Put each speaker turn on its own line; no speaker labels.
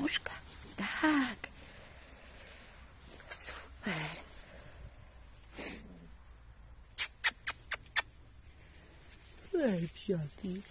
muszka. Tak. Super. Ej, psiaki.